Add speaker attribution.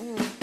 Speaker 1: Mm.